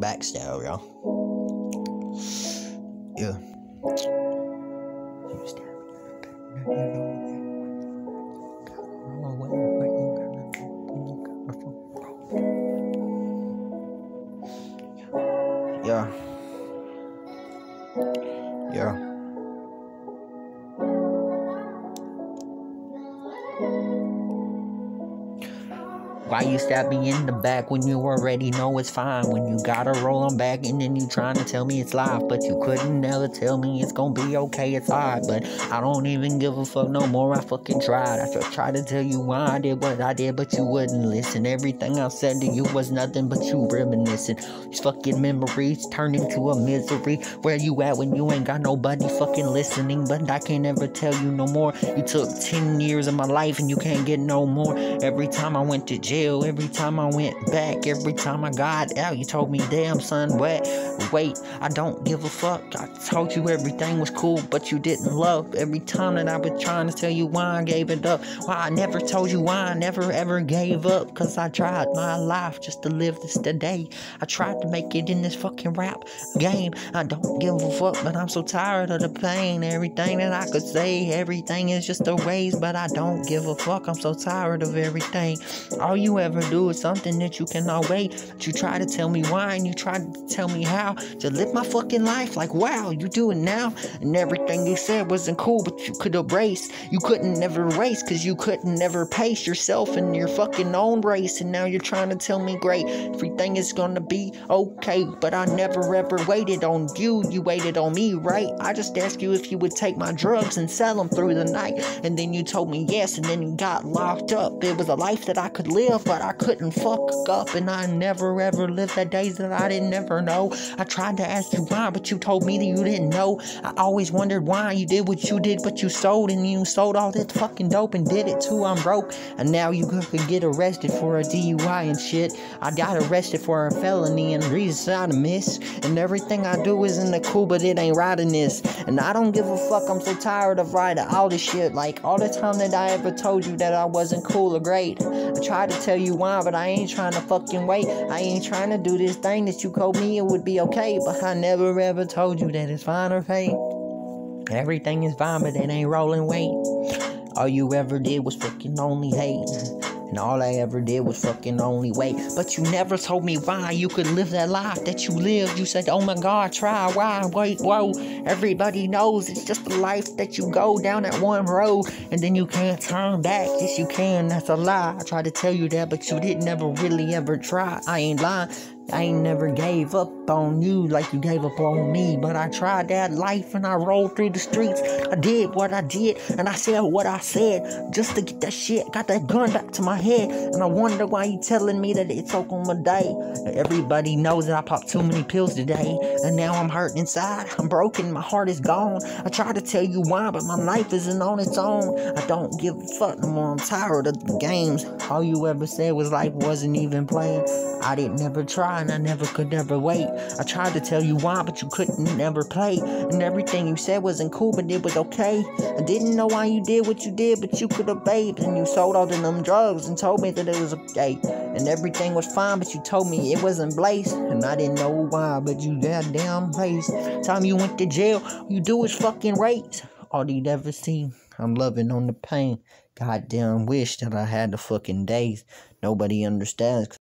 back style, y'all. Yeah. Yeah. Yeah. Why you stab me in the back when you already know it's fine? When you gotta roll on back and then you trying to tell me it's live, but you couldn't never tell me it's gonna be okay, it's hard. But I don't even give a fuck no more. I fucking tried. I tried to tell you why I did what I did, but you wouldn't listen. Everything I said to you was nothing but you reminiscing. These fucking memories turn into a misery. Where you at when you ain't got nobody fucking listening? But I can't ever tell you no more. You took 10 years of my life and you can't get no more. Every time I went to jail, every time I went back, every time I got out, you told me, damn son, what? Wait, I don't give a fuck. I told you everything was cool, but you didn't love. Every time that I was trying to tell you why I gave it up, why I never told you why I never ever gave up. Cause I tried my life just to live this today. I tried to make it in this fucking rap game. I don't give a fuck, but I'm so tired of the pain. Everything that I could say, everything is just a waste, but I don't give a fuck. I'm so tired of everything. All you ever do something that you cannot wait. But you try to tell me why and you try to tell me how to live my fucking life. Like, wow, you do it now. And everything you said wasn't cool, but you could erase. You couldn't never race because you couldn't never pace yourself in your fucking own race. And now you're trying to tell me, great, everything is gonna be okay. But I never ever waited on you. You waited on me, right? I just asked you if you would take my drugs and sell them through the night. And then you told me yes, and then you got locked up. It was a life that I could live, but I couldn't fuck up. And I never ever lived the days that I didn't ever know. I tried to ask you why, but you told me that you didn't know. I always wondered why you did what you did, but you sold and you sold all this fucking dope and did it too. I'm broke, and now you could get arrested for a DUI and shit. I got arrested for a felony and reason I miss. And everything I do is in the cool, but it ain't in this. And I don't give a fuck. I'm so tired of writing all this shit. Like all the time that I ever told you that I wasn't cool or great. I tried to tell you why, but I ain't trying to fucking wait. I ain't trying to do this thing that you told me it would be okay. But I never ever told you that it's fine or fake. Everything is fine, but it ain't rolling weight. All you ever did was fucking only hate. And all I ever did was fucking only wait. But you never told me why you could live that life that you lived. You said, oh my god, try, why, wait, whoa. Everybody knows it's just the life that you go down that one road and then you can't turn back. Yes, you can, that's a lie. I tried to tell you that, but you didn't ever really ever try. I ain't lying. I ain't never gave up on you like you gave up on me. But I tried that life and I rolled through the streets. I did what I did and I said what I said just to get that shit. Got that gun back to my head. And I wonder why you telling me that it took on my day. Everybody knows that I popped too many pills today. And now I'm hurting inside. I'm broken. My heart is gone. I tried to tell you why, but my life isn't on its own. I don't give a fuck no more. I'm tired of the games. All you ever said was life wasn't even playing. I didn't ever try and I never could never wait. I tried to tell you why, but you couldn't never play. And everything you said wasn't cool, but it was okay. I didn't know why you did what you did, but you could have babed. And you sold all them drugs and told me that it was okay. And everything was fine, but you told me it wasn't Blaze. And I didn't know why, but you goddamn Blaze. Time you went to jail, you do is fucking rape. All you'd ever seen. I'm loving on the pain. Goddamn wish that I had the fucking days. Nobody understands.